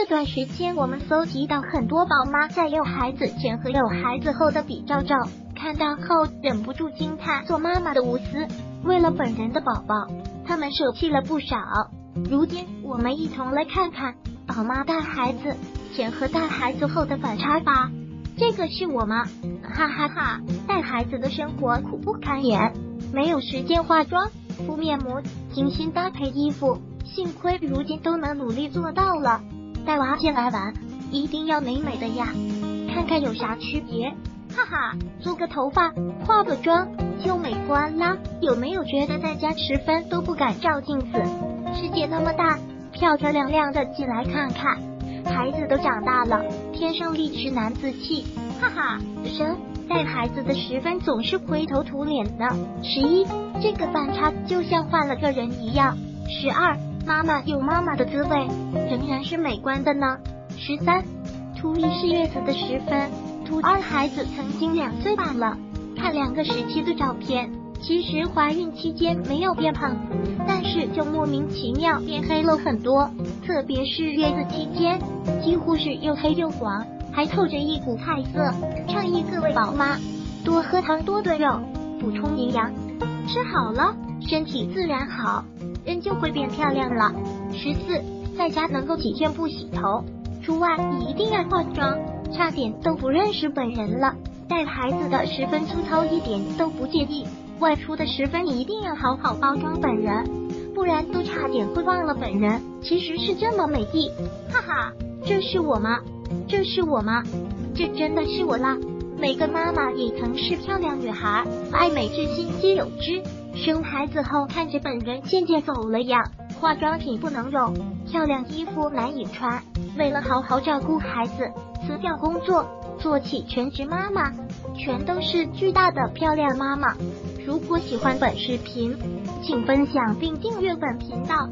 这段时间，我们搜集到很多宝妈在有孩子前和有孩子后的比照照，看到后忍不住惊叹做妈妈的无私。为了本人的宝宝，他们舍弃了不少。如今，我们一同来看看宝妈带孩子前和带孩子后的反差吧。这个是我吗？哈哈哈！带孩子的生活苦不堪言，没有时间化妆、敷面膜、精心搭配衣服，幸亏如今都能努力做到了。带娃进来玩，一定要美美的呀！看看有啥区别？哈哈，做个头发、化个妆就美观啦。有没有觉得在家十分都不敢照镜子？世界那么大，漂漂亮亮的进来看看。孩子都长大了，天生丽质难自弃，哈哈！神带孩子的十分总是灰头土脸的。十一，这个反差就像换了个人一样。十二，妈妈有妈妈的滋味，仍然是美观的呢。十三，初一是月子的时分，初二孩子曾经两岁半了，看两个时期的照片，其实怀孕期间没有变胖，但是就莫名其妙变黑了很多。特别是月子期间，几乎是又黑又黄，还透着一股菜色。倡议各位宝妈多喝汤，多炖肉，补充营养，吃好了，身体自然好，人就会变漂亮了。十四，在家能够几天不洗头，出外一定要化妆，差点都不认识本人了。带孩子的十分粗糙，一点都不介意；外出的十分一定要好好包装本人。不然都差点会忘了本人其实是这么美丽，哈哈，这是我吗？这是我吗？这真的是我啦！每个妈妈也曾是漂亮女孩，爱美之心皆有之。生孩子后看着本人渐渐走了样，化妆品不能用，漂亮衣服难以穿。为了好好照顾孩子，辞掉工作，做起全职妈妈，全都是巨大的漂亮妈妈。如果喜欢本视频，请分享并订阅本频道。